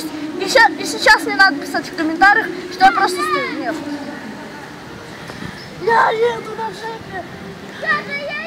становлюсь. И, ща- и сейчас не надо писать в комментариях, что я просто стою. Нет. Я еду на джипе. Я ищу!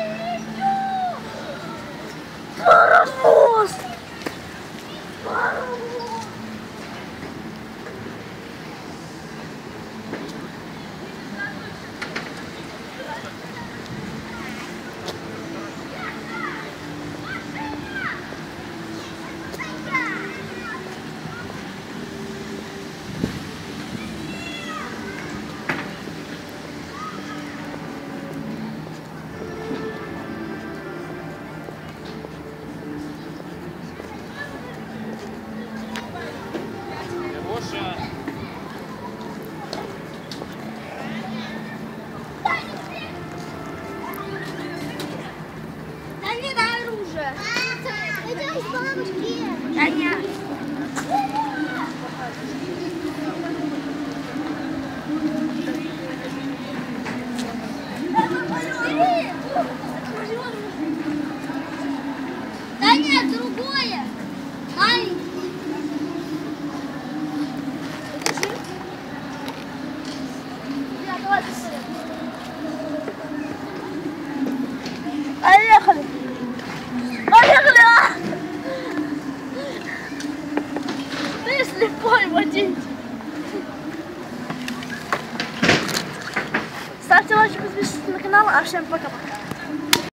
Гоша. Да не дай оружие. Идем с бабушки. Аня. Бери. Да нет, другое. Маленький. Поехали! Поехали! А! Ты слепой водитель! Ставьте лайк, подписывайтесь на канал, а всем пока-пока.